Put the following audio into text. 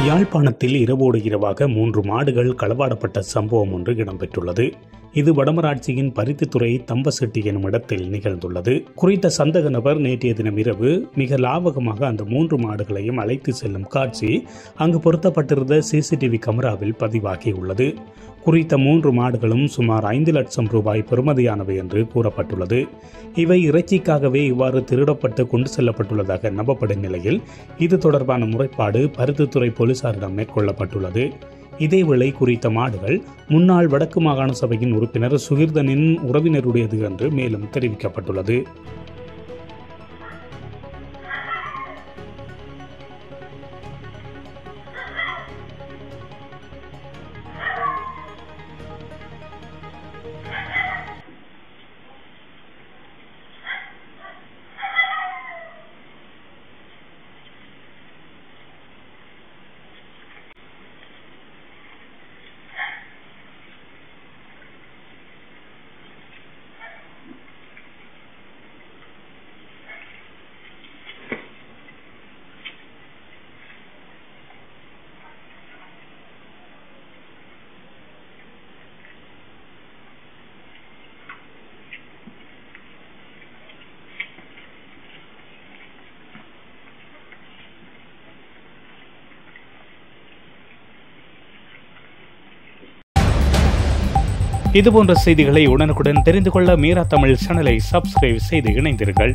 யாழ்ப்பாணத்தில் இரவோடு இரவாக மூன்று மாடுகள் களவாடப்பட்ட சம்பவம் ஒன்று இடம்பெற்றுள்ளது. இது வடமராட்சியின் பருத்தித்துறை தம்பசெட்டி எனும் இடத்தில் நிகழ்ந்துள்ளது. குறித்த சந்தக நபர் நேற்றைய தினம் இரவு மிக லாவகமாக அந்த மூன்று மாடுகளையும் அழைத்து செல்லும் காட்சி அங்கு பொருத்தப்பட்டிருந்த சிசிடிவி கேமராவில் பதிவாகியுள்ளது. குறித்த மூன்று மாடுகளும் சுமார் ஐந்து லட்சம் ரூபாய் பெறுமதியானவை என்று கூறப்பட்டுள்ளது. இவை இறைச்சிக்காகவே இவ்வாறு திருடப்பட்டு கொண்டு செல்லப்பட்டுள்ளதாக நம்பப்படும் நிலையில் இது தொடர்பான முறைப்பாடு பருத்தித்துறை போலீசாரிடம் மேற்கொள்ளப்பட்டுள்ளது. இதேவேளை குறித்த மாடுகள் முன்னாள் வடக்கு மாகாண சபையின் உறுப்பினர் சுகிர்தனின் உறவினருடையது என்று மேலும் தெரிவிக்கப்பட்டுள்ளது. இதுபோன்ற செய்திகளை உடனுக்குடன் தெரிந்து கொள்ள மீரா தமிழ் சேனலை சப்ஸ்கிரைப் செய்து இணைந்தீர்கள்